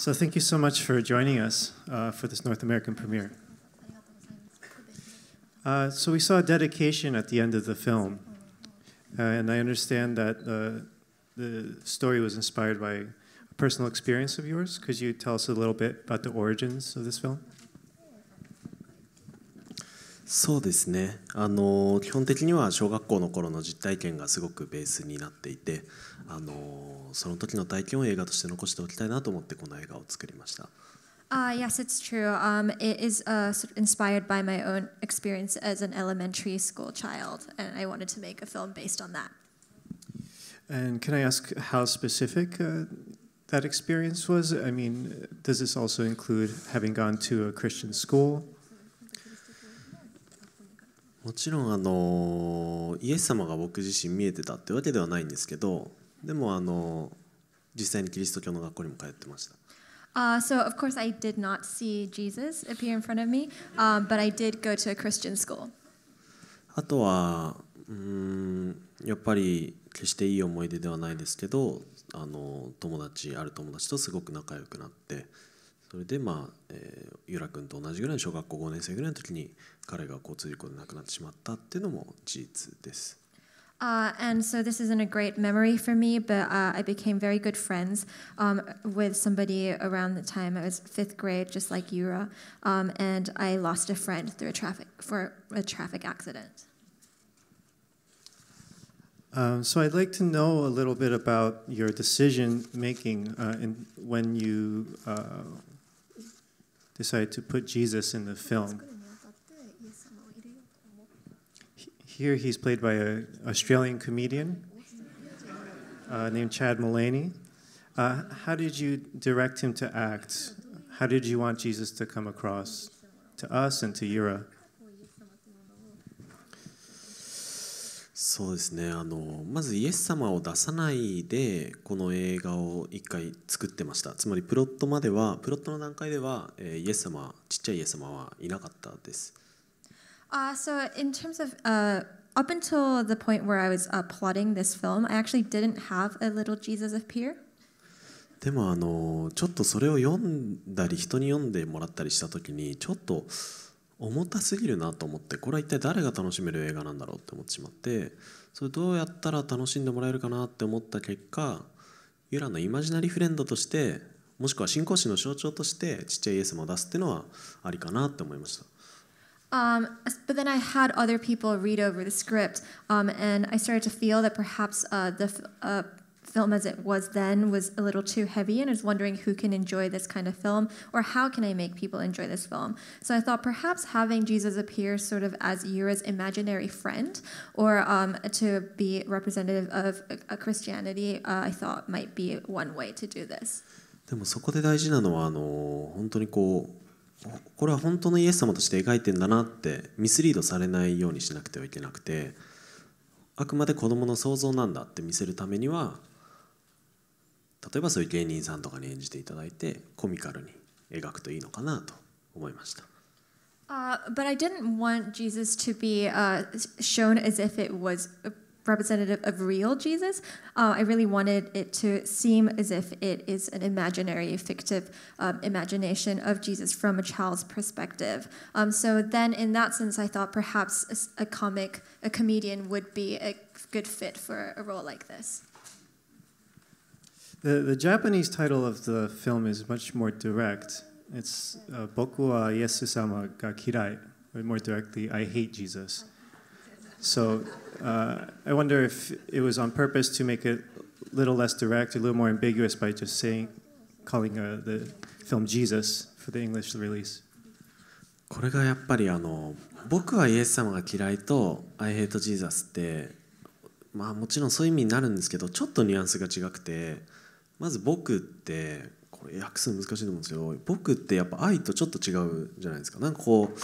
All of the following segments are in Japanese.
So thank you so much for joining us uh, for this North American premiere. Uh, so we saw a dedication at the end of the film, uh, and I understand that uh, the story was inspired by a personal experience of yours. Could you tell us a little bit about the origins of this film? そうですねあの基本的には小学校の頃の実体験がすごくベースになっていてあのその時の体験を映画として残しておきたいなと思ってこの映画を作りました。Uh, yes, it's true. Um, it is uh, sort of inspired by my own experience as an elementary school child, and I wanted to make a film based on that. And can I ask how specific uh, that experience was? I mean, does this also include having gone to a Christian school? もちろんあのイエス様が僕自身見えてたってわけではないんですけどでもあの実際にキリスト教の学校にも通ってました Uh, so, of course, I did not see Jesus appear in front of me, um, but I did go to a Christian school. あとはうーんやっぱり決していい思い出ではないですけどあの友達ある友達とすごく仲良くなってそれでまあ、えー、ゆらくんと同じぐらいの小学校5年生ぐらいの時に彼が交通事故で亡くなってしまったっていうのも事実です。Uh, and so this isn't a great memory for me, but uh, I became very good friends um, with somebody around the time I was fifth grade, just like Yura, um, and I lost a friend through a traffic for a traffic accident. Um, so I'd like to know a little bit about your decision making uh, in, when you uh, decided to put Jesus in the film. Here he's played by an Australian comedian uh, named Chad Mullaney. Uh, how did you direct him to act? How did you want Jesus to come across to us and to Yura? そうですね。あのまずイエス様を出さないでこの映画を一回作ってました。つまりプロットまではプロットの段階では、えーイエス様ちっちゃいイエス様はいなかったです。Uh, so, in terms of uh, up until the point where I was uh, plotting this film, I actually didn't have a little Jesus appear. でもあのちょっとそれを読んだり人に読んでもらったりした時にちょっと重たすぎるなと思ってこれは一体誰が楽しめる映画なんだろうって思ってしまってそれどうやったら楽しんでもらえるかなって思った結果ユラのイマジナリーフレンドとしてもしくは信仰心の象徴としてちっちゃいイエス様を出すっていうのはありかなって思いました。Um, but then I had other people read over the script, um, and I started to feel that perhaps uh, the uh, film as it was then was a little too heavy, and I was wondering who can enjoy this kind of film, or how can I make people enjoy this film. So I thought perhaps having Jesus appear sort of as Yura's imaginary friend, or um, to be representative of a, a Christianity, uh, I thought might be one way to do this. でもそこで大事なのはあの本当にこうこれは本当のイエス様として描いてんだなってミスリードされないようにしなくてはいけなくてあくまで子供の想像なんだって見せるためには 例えばそういう芸人さんとかに演じていただいてコミカルに描くといいのかなと思いました。 Uh, but I didn't want Jesus to be uh, shown as if it was a representative of real Jesus. Uh, I really wanted it to seem as if it is an imaginary, fictive um, imagination of Jesus from a child's perspective. Um, so then, in that sense, I thought perhaps a s- a, comic, a comedian would be a good fit for a role like this. The, the Japanese title of the film is much more direct. It's uh, Boku wa Yesu sama ga kirai, or more directly, I hate Jesus. So uh, I wonder if it was on purpose to make it a little less direct, a little more ambiguous by just saying, calling uh, the film Jesus for the English release. これがやっぱりあの僕はイエス様が嫌いと「I hate Jesus」ってまあもちろんそういう意味になるんですけどちょっとニュアンスが違くて まず「僕」ってこれ訳すの難しいと思うんですけど「僕」ってやっぱ愛とちょっと違うじゃないですか。なんかこう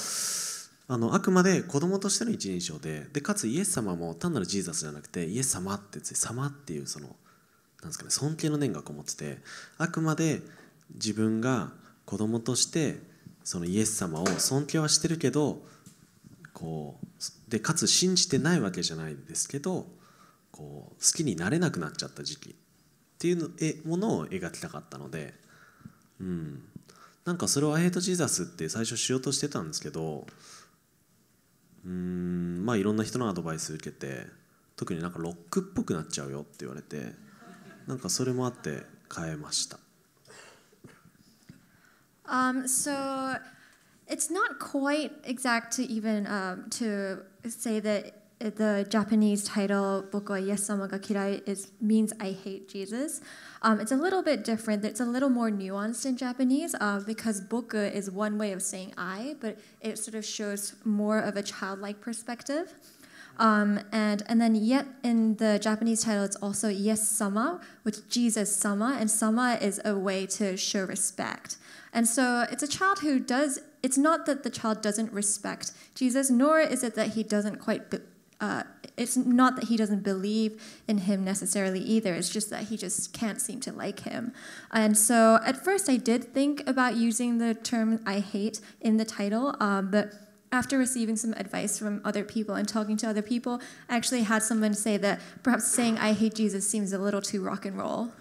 あのあくまで子供としての一人称ででかつイエス様も単なるジーザスじゃなくてイエス様って「様」っていうそのなんですかね尊敬の念がこもっててあくまで自分が子供としてそのイエス様を尊敬はしてるけどこうでかつ信じてないわけじゃないですけどこう好きになれなくなっちゃった時期。っていうのえものを描きたかったのでうん、なんかそれを「ヘイト・ジーザス」って最初しようとしてたんですけどうんまあいろんな人のアドバイス受けて特になんかロックっぽくなっちゃうよって言われてなんかそれもあって変えました。Um, so it's not quite exact to even um, to say that the Japanese title "Boku wa Yes-sama ga kirai" is means I hate Jesus. Um, it's a little bit different. It's a little more nuanced in Japanese uh, because "boku" is one way of saying "I," but it sort of shows more of a childlike perspective. Um, and and then yet in the Japanese title, it's also yes sama, which Jesus sama, and sama is a way to show respect. And so it's a child who does. It's not that the child doesn't respect Jesus, nor is it that he doesn't quite. Uh, it's not that he doesn't believe in him necessarily either. It's just that he just can't seem to like him. And so at first, I did think about using the term "I hate" in the title, um, but after receiving some advice from other people and talking to other people, I actually had someone say that perhaps saying I hate Jesus seems a little too rock and roll.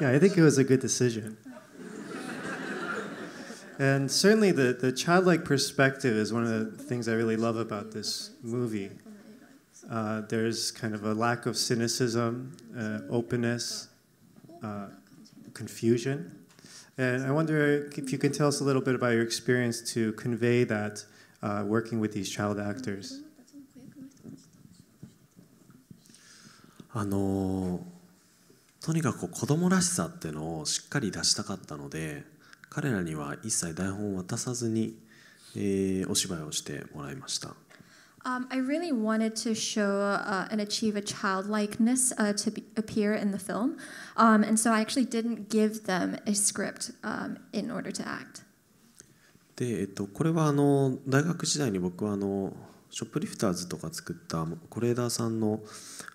Yeah, I think it was a good decision. And certainly the, the childlike perspective is one of the things I really love about this movie. Uh, there's kind of a lack of cynicism, uh, openness, uh, confusion. And I wonder if you can tell us a little bit about your experience to convey that uh, working with these child actors. あのとにかく子供らしさっていうのをしっかり出したかったので 彼らには一切台本を渡さずに、えーお芝居をしてもらいました Um, I really wanted to show uh, and achieve a childlikeness uh, to be, appear in the film. Um, and so I actually didn't give them a script um, in order to act. で、えっと、これはあの大学時代に僕はあのショップリフターズとか作った是枝さんの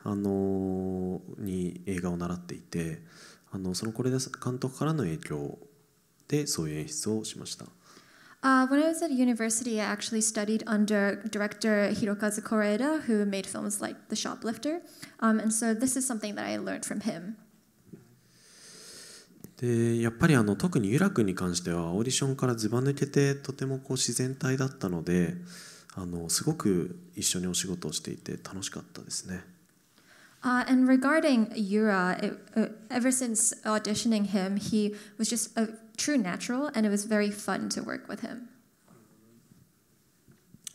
あのに映画を習っていてあのその是枝監督からの影響でそういう演出をしました Uh, when I was at university, I actually studied under director Hirokazu Koreeda, who made films like The Shoplifter. Um, and so this is something that I learned from him. でやっぱりあの特にユラ君に関してはオーディションからずば抜けてとてもこう自然体だったのであのすごく一緒にお仕事をしていて楽しかったですね。Uh, and regarding Yura, it, uh, ever since auditioning him, he was just a true natural, and it was very fun to work with him.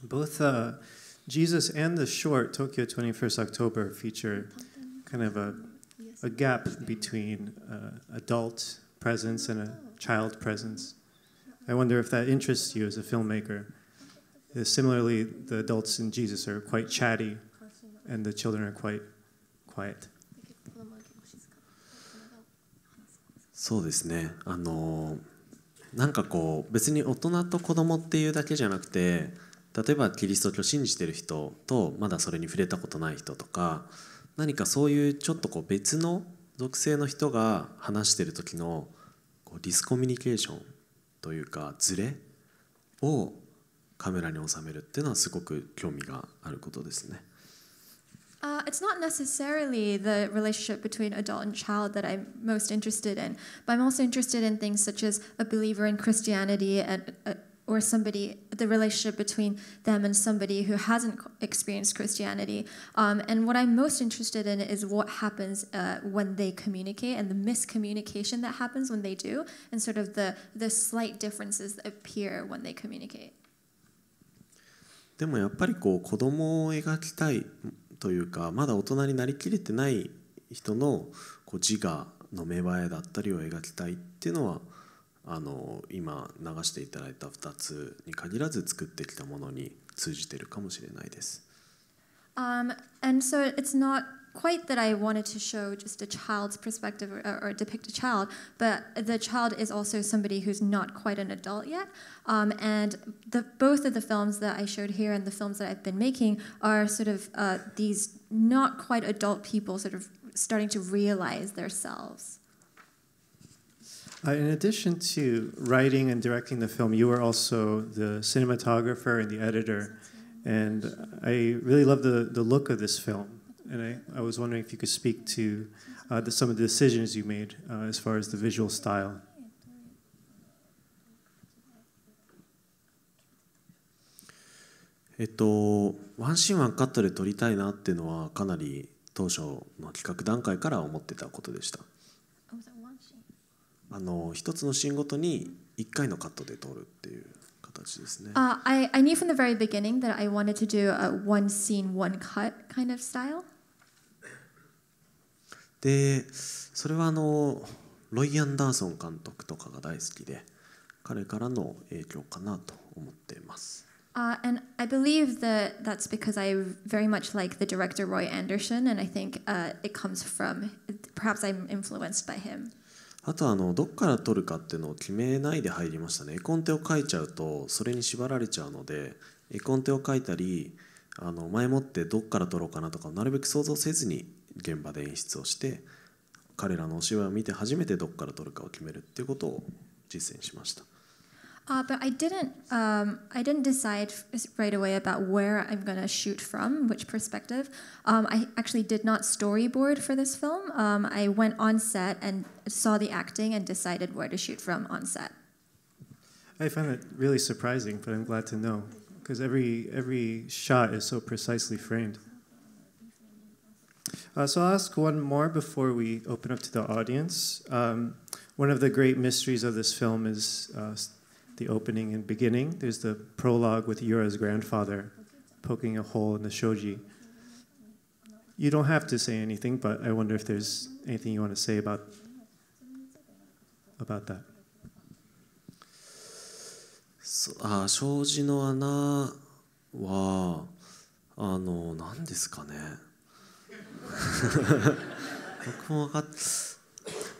Both uh, Jesus and the short Tokyo 21st October feature kind of a, a gap between uh, adult presence and a child presence. I wonder if that interests you as a filmmaker. Uh, Similarly, the adults in Jesus are quite chatty, and the children are quite quiet. そうですねあのなんかこう別に大人と子供っていうだけじゃなくて例えばキリスト教信じてる人とまだそれに触れたことない人とか何かそういうちょっとこう別の属性の人が話してる時のこうディスコミュニケーションというかズレをカメラに収めるっていうのはすごく興味があることですね。Uh, it's not necessarily the relationship between adult and child that I'm most interested in, but I'm also interested in things such as a believer in Christianity and uh, or somebody the relationship between them and somebody who hasn't experienced Christianity. Um, and what I'm most interested in is what happens uh, when they communicate and the miscommunication that happens when they do, and sort of the the slight differences that appear when they communicate. でもやっぱりこう子供を描きたい というかまだ大人になりきれてない人のこう自我の芽生えだったりを描きたいっていうのはあの今流していただいた2つに限らず作ってきたものに通じてるかもしれないです。Um, and so it's not quite that I wanted to show just a child's perspective or, or depict a child, but the child is also somebody who's not quite an adult yet. Um, and the, both of the films that I showed here and the films that I've been making are sort of uh, these not quite adult people sort of starting to realize themselves. Uh, in addition to writing and directing the film, you were also the cinematographer and the editor. And I really love the, the look of this film. And I, I was wondering if you could speak to uh, the, some of the decisions you made uh, as far as the visual style. えっとワンシーンワンカットで撮りたいなっていうのはかなり当初の企画段階から思ってたことでしたあの一つのシーンごとに1回のカットで撮るっていう形ですね Uh, I, I knew from the very beginning that I wanted to do a one scene, one cut kind of style. でそれはあのロイ・アンダーソン監督とかが大好きで彼からの影響かなと思っています Uh, and I believe that that's because I very much like the director Roy Anderson, and I think uh, it comes from perhaps I'm influenced by him. あとはあのどっから撮るかっていうのを決めないで入りましたね絵コンテを書いちゃうとそれに縛られちゃうので絵コンテを書いたりあの前もってどっから撮ろうかなとかなるべく想像せずに現場で演出をして彼らのお芝居を見て初めてどっから撮るかを決めるっていうことを実践しました Uh, but I didn't. Um, I didn't decide f- right away about where I'm going to shoot from, which perspective. Um, I actually did not storyboard for this film. Um, I went on set and saw the acting and decided where to shoot from on set. I find it really surprising, but I'm glad to know because every every shot is so precisely framed. Uh, so I'll ask one more before we open up to the audience. Um, one of the great mysteries of this film is uh, s- the opening and beginning. There's the prologue with Yura's grandfather poking a hole in the shoji. You don't have to say anything, but I wonder if there's anything you want to say about about that. そあ障子の穴はあの何ですかね 僕も分かっ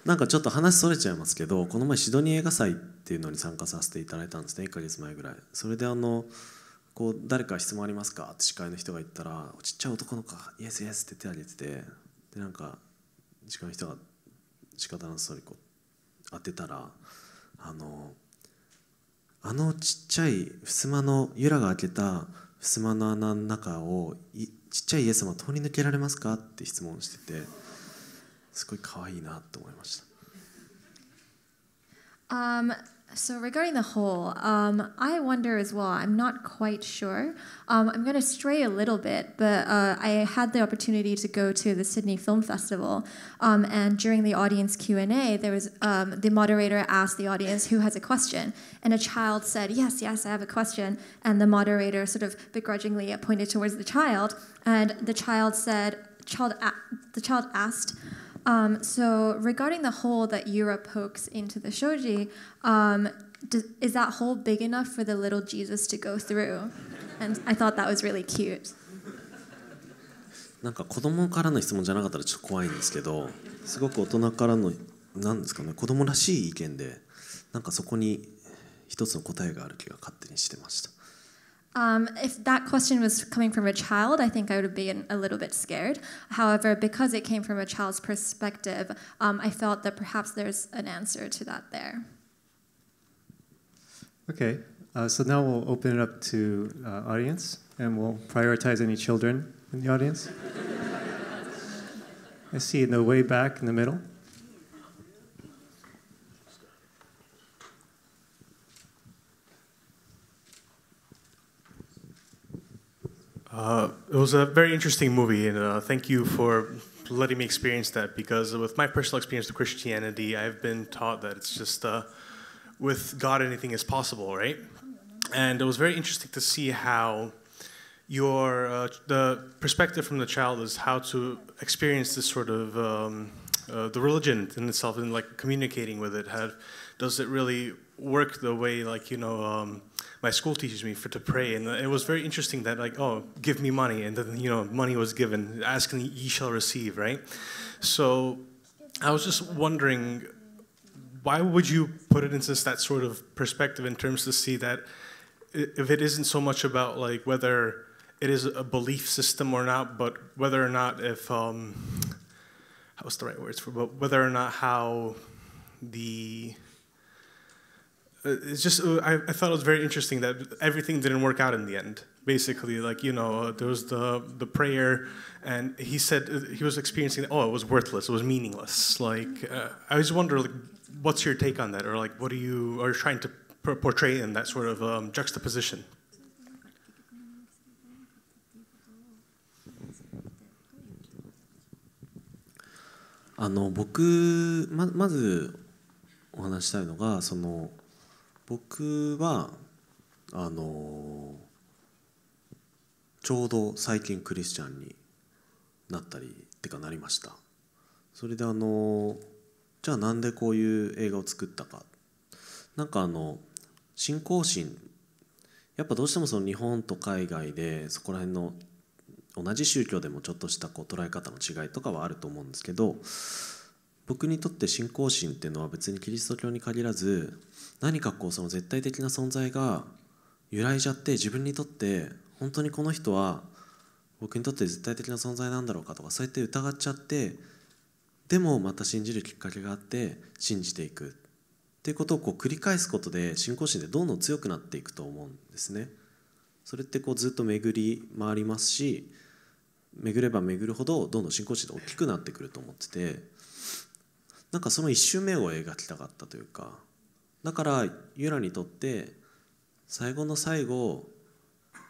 なんかちょっと話それちゃいますけどこの前シドニー映画祭っていうのに参加させていただいたんですね。1ヶ月前ぐらい。それであのこう誰か質問ありますか？って司会の人が言ったらちっちゃい男の子「イエスイエス」って手挙げててでなんか司会の人が仕方なさそうにこう当てたらあのあのちっちゃい襖のユラが開けた襖の穴の中をいちっちゃいイエス様通り抜けられますか？って質問しててすごい可愛いなと思いました。Um, so regarding the whole, um, I wonder as well. I'm not quite sure. Um, I'm going to stray a little bit, but uh, I had the opportunity to go to the Sydney Film Festival, um, and during the audience Q and A, there was um, the moderator asked the audience who has a question, and a child said, "Yes, yes, I have a question," and the moderator sort of begrudgingly pointed towards the child, and the child said, "Child, the child asked." Um, so regarding the hole that Yura pokes into the shoji, um, d- is that hole big enough for the little Jesus to go through? And I thought that was really cute. なんか子供からの質問じゃなかったらちょっと怖いんですけどすごく大人からのなんですかね子供らしい意見でなんかそこに一つの答えがある気が勝手にしてました Um, if that question was coming from a child, I think I would have been a little bit scared. However, because it came from a child's perspective, um, I felt that perhaps there's an answer to that there. Okay, uh, so now we'll open it up to uh, audience, and we'll prioritize any children in the audience. I see in the way back in the middle. Uh, it was a very interesting movie, and uh, thank you for letting me experience that. Because with my personal experience with Christianity, I've been taught that it's just uh, with God, anything is possible, right? And it was very interesting to see how your uh, the perspective from the child is how to experience this sort of um, uh, the religion in itself and like communicating with it. How does it really work the way like you know um, my school teaches me for to pray? And it was very interesting that like oh give me money and then you know money was given, asking ye shall receive, right? So I was just wondering why would you put it into that sort of perspective in terms to see that if it isn't so much about like whether it is a belief system or not, but whether or not if um, what's the right words for but whether or not how the uh, it's just uh, I, I thought it was very interesting that everything didn't work out in the end. Basically, like you know, uh, there was the the prayer, and he said he was experiencing oh it was worthless, it was meaningless. Like uh, I just wonder, like, what's your take on that, or like what do you are you trying to portray in that sort of um, juxtaposition? あの僕ままずお話したいのがその僕はあのちょうど最近クリスチャンになったりってかなりました。それであのじゃあなんでこういう映画を作ったか。なんかあの信仰心。やっぱどうしてもその日本と海外でそこら辺の同じ宗教でもちょっとしたこう捉え方の違いとかはあると思うんですけど僕にとって信仰心っていうのは別にキリスト教に限らず何かこうその絶対的な存在が揺らいじゃって自分にとって本当にこの人は僕にとって絶対的な存在なんだろうかとかそうやって疑っちゃってでもまた信じるきっかけがあって信じていくっていうことをこう繰り返すことで信仰心でどんどん強くなっていくと思うんですね。それってこうずっと巡り回りますし巡れば巡るほどどんどん信仰心で大きくなってくると思っててなんかその一周目を描きたかったというかだからユラにとって最後の最後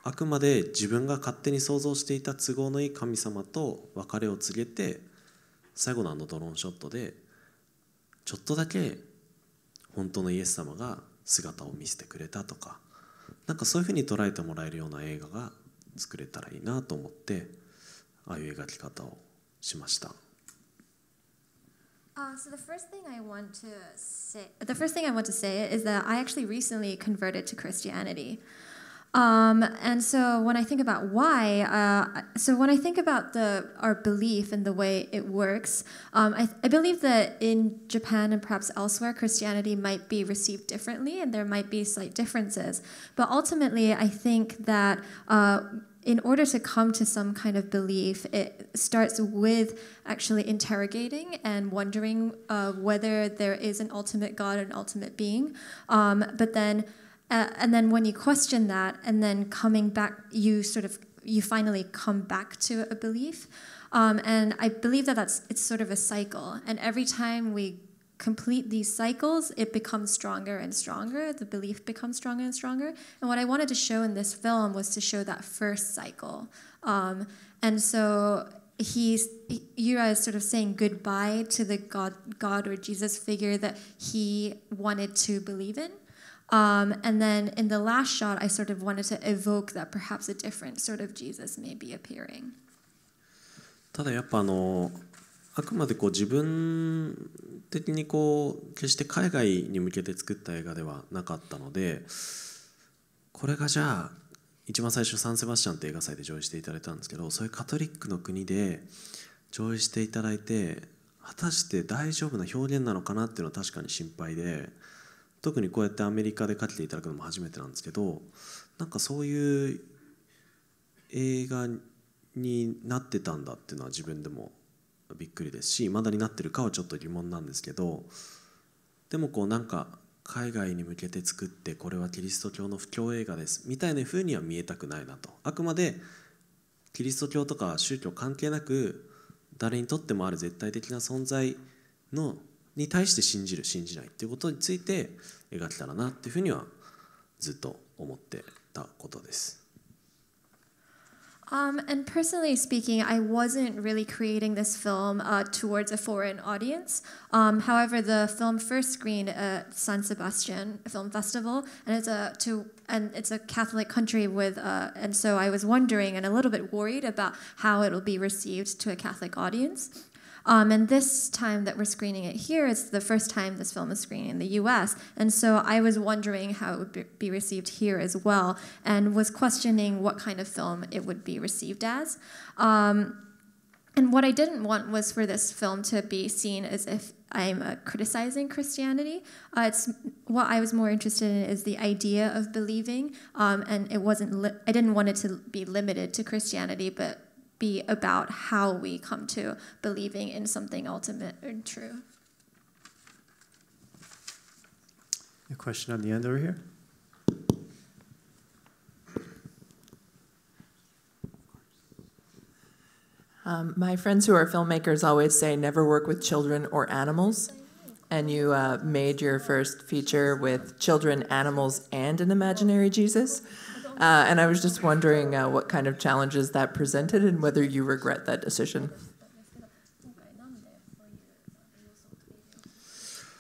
あくまで自分が勝手に想像していた都合のいい神様と別れを告げて最後のあのドローンショットでちょっとだけ本当のイエス様が姿を見せてくれたとかなんかそういうふうに捉えてもらえるような映画が作れたらいいなと思ってああいう描き方をしました。Uh, so the first thing I want to say, the first thing I want to say is that I actually recently converted to Christianity. Um, and so when I think about why, uh, so when I think about the our belief and the way it works, um, I, I, believe that in Japan and perhaps elsewhere, Christianity might be received differently, and there might be slight differences. But ultimately, I think that. Uh, in order to come to some kind of belief, it starts with actually interrogating and wondering uh, whether there is an ultimate God, an ultimate being. Um, but then uh, and then when you question that, and then coming back, you sort of you finally come back to a belief. Um, and I believe that that's it's sort of a cycle. And every time we complete these cycles, it becomes stronger and stronger. The belief becomes stronger and stronger. And what I wanted to show in this film was to show that first cycle. Um, and so he's Yura is sort of saying goodbye to the God, God or Jesus figure that he wanted to believe in. Um, and then in the last shot, I sort of wanted to evoke that perhaps a different sort of Jesus may be appearing. ただやっぱあの あくまでこう自分的にこう決して海外に向けて作った映画ではなかったのでこれがじゃあ一番最初サンセバスチャンって映画祭で上映していただいたんですけどそういうカトリックの国で上映していただいて果たして大丈夫な表現なのかなっていうのは確かに心配で特にこうやってアメリカでかけていただくのも初めてなんですけどなんかそういう映画になってたんだっていうのは自分でもびっくりですしまだになってるかはちょっと疑問なんですけどでもこうなんか海外に向けて作ってこれはキリスト教の布教映画ですみたいな風には見えたくないなとあくまでキリスト教とか宗教関係なく誰にとってもある絶対的な存在のに対して信じる信じないっていうことについて描けたらなっていうふうにはずっと思ってたことです。Um, and personally speaking, I wasn't really creating this film uh, towards a foreign audience. Um, however, the film first screened at San Sebastian Film Festival, and it's a to and it's a Catholic country with, uh, and so I was wondering and a little bit worried about how it'll be received to a Catholic audience. Um, and this time that we're screening it here is the first time this film is screening in the US. And so I was wondering how it would be received here as well, and was questioning what kind of film it would be received as. Um, and what I didn't want was for this film to be seen as if I'm uh, criticizing Christianity. Uh, it's what I was more interested in is the idea of believing, um, and it wasn't. I didn't want it to be limited to Christianity, but be about how we come to believing in something ultimate and true. A question on the end over here. Um, my friends who are filmmakers always say never work with children or animals. And you uh, made your first feature with children, animals, and an imaginary Jesus. Uh, and I was just wondering uh, what kind of challenges that presented and whether you regret that decision.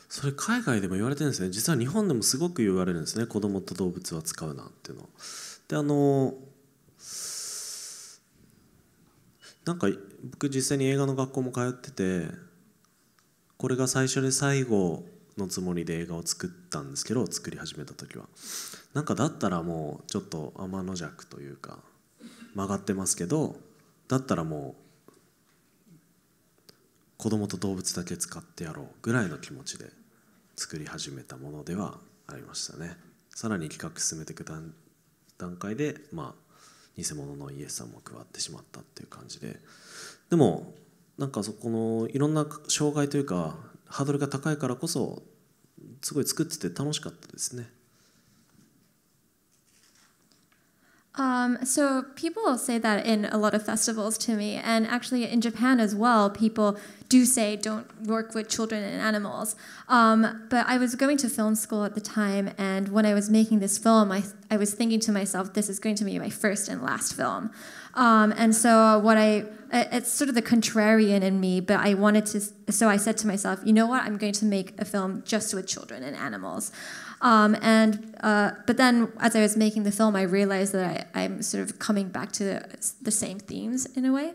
それ海外でも言われてるんですね実は日本でもすごく言われるんですね子供と動物は使うなっていうのであのなんか僕実際に映画の学校も通っててこれが最初で最後のつもりで映画を作ったんですけど作り始めた時は。なんかだったらもうちょっと天の弱というか曲がってますけどだったらもう子供と動物だけ使ってやろうぐらいの気持ちで作り始めたものではありましたね。さらに企画進めていく段階でまあ偽物のイエスさんも加わってしまったっていう感じで。でもなんかそこのいろんな障害というかハードルが高いからこそすごい作ってて楽しかったですね Um, so people say that in a lot of festivals to me, and actually in Japan as well, people do say don't work with children and animals. Um, but I was going to film school at the time, and when I was making this film, I, I was thinking to myself, this is going to be my first and last film. Um, and so what I it's sort of the contrarian in me, but I wanted to. So I said to myself, you know what? I'm going to make a film just with children and animals. Um, and uh, but then as I was making the film, I realized that I, am sort of coming back to the, the same themes in a way.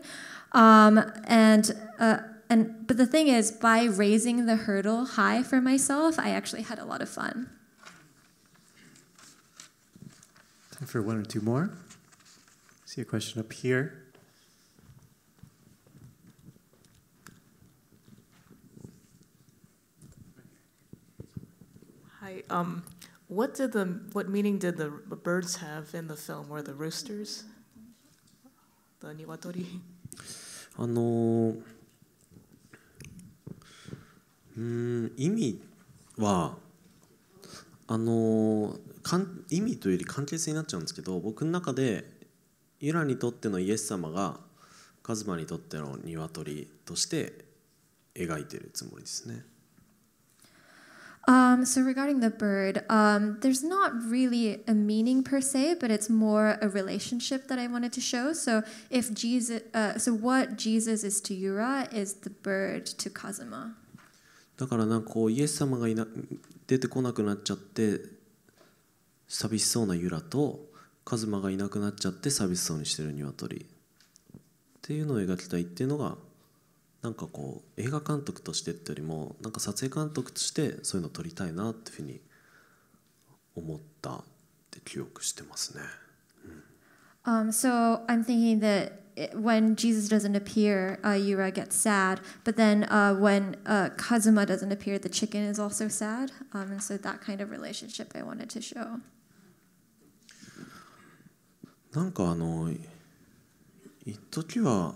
Um, and uh, and but the thing is, by raising the hurdle high for myself, I actually had a lot of fun. Time for one or two more. See a question up here. Hi. Um, what did the what meaning did the birds have in the film? Were the roosters? The niwatori? あのうん意味はあのかん意味というより関係性になっちゃうんですけど僕の中でユラにとってのイエス様がカズマにとっての鶏として描いてるつもりですね。Um, so regarding the bird, um, there's not really a meaning per se, but it's more a relationship that I wanted to show. So if Jesus, uh, so what Jesus is to Yura is the bird to Kazuma. だからなんかこうイエス様がいな出てこなくなっちゃって寂しそうなユラとカズマがいなくなっちゃって寂しそうにしてる鶏っていうのを描きたいっていうのがなんかこう映画監督としてってよりもなんか撮影監督としてそういうのを撮りたいなっていうふうに思ったって記憶してますね。Um, so I'm thinking that it, when Jesus doesn't appear, uh, Yura gets sad. But then uh, when uh, Kazuma doesn't appear, the chicken is also sad. Um, and so that kind of relationship I wanted to show. なんかあの一時は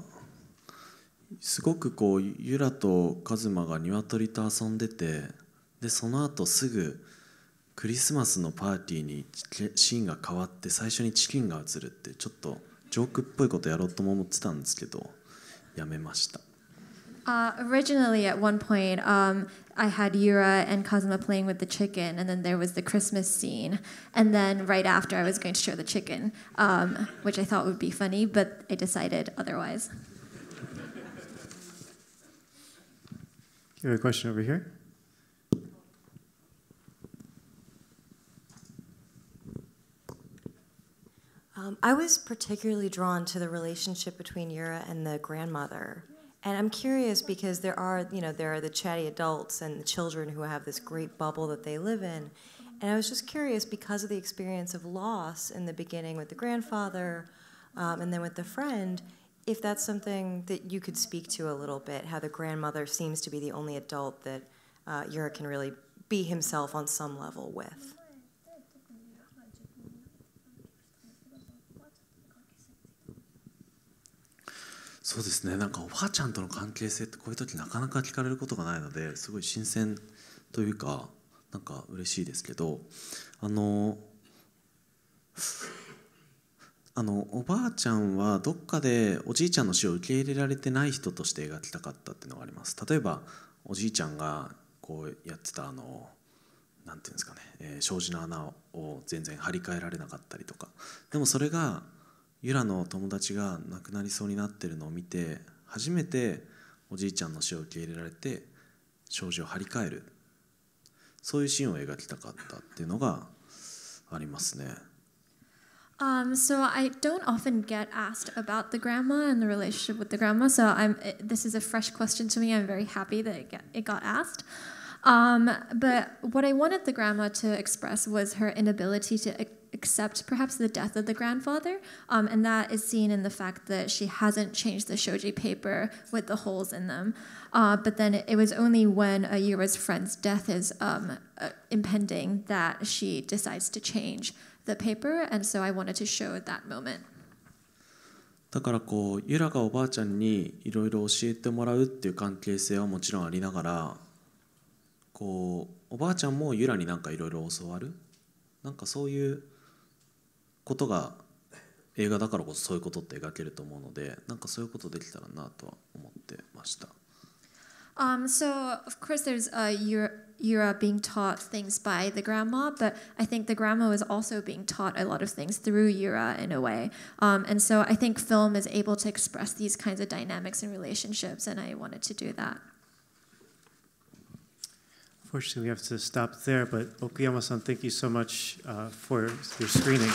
すごくこうユラとカズマが鶏と遊んでてでその後すぐクリスマスのパーティーにシーンが変わって最初にチキンが映るってちょっとジョークっぽいことやろうとも思ってたんですけどやめました。Uh, originally, at one point, um, I had Yura and Kazuma playing with the chicken, and then there was the Christmas scene. And then right after, I was going to show the chicken, um, which I thought would be funny, but I decided otherwise. You have a question over here? Um, I was particularly drawn to the relationship between Yura and the grandmother. And I'm curious because there are, you know, there are the chatty adults and the children who have this great bubble that they live in. And I was just curious because of the experience of loss in the beginning with the grandfather um, and then with the friend, if that's something that you could speak to a little bit, how the grandmother seems to be the only adult that uh, Yura can really be himself on some level with. そうですね。なんかおばあちゃんとの関係性ってこういう時なかなか聞かれることがないのですごい新鮮というかなんか嬉しいですけどあのあのおばあちゃんはどっかでおじいちゃんの死を受け入れられてない人として描きたかったっていうのがあります。例えばおじいちゃんがこうやってたあのなんていうんですかね、えー障子の穴を全然張り替えられなかったりとか。でもそれがユラの友達が亡くなりそうになってるのを見て初めておじいちゃんの死を受け入れられて障子を張り替えるそういうシーンを描きたかったっていうのがありますね。Um, so I don't often get asked about the grandma and the relationship with the grandma. So I'm. It, this is a fresh question to me. I'm very happy that it, get, it got asked. Um, but what I wanted the grandma to express was her inability to ac- accept perhaps the death of the grandfather, um, and that is seen in the fact that she hasn't changed the shoji paper with the holes in them. Uh, but then it, it was only when uh, Yura's friend's death is um, uh, impending that she decides to change the paper, and so I wanted to show that moment. だからこうユラがおばあちゃんにいろいろ教えてもらうっていう関係性はもちろんありながらこうおばあちゃんもユラになんかいろいろ教わるなんかそういうことが映画だからこそそういうことって描けると思うのでなんかそういうことできたらなとは思ってました。Um, so of course there's uh, Yura, Yura being taught things by the grandma, but I think the grandma is also being taught a lot of things through Yura in a way. Um, and so I think film is able to express these kinds of dynamics and relationships, and I wanted to do that. Unfortunately, we have to stop there, but Okuyama san, thank you so much uh, for your screening.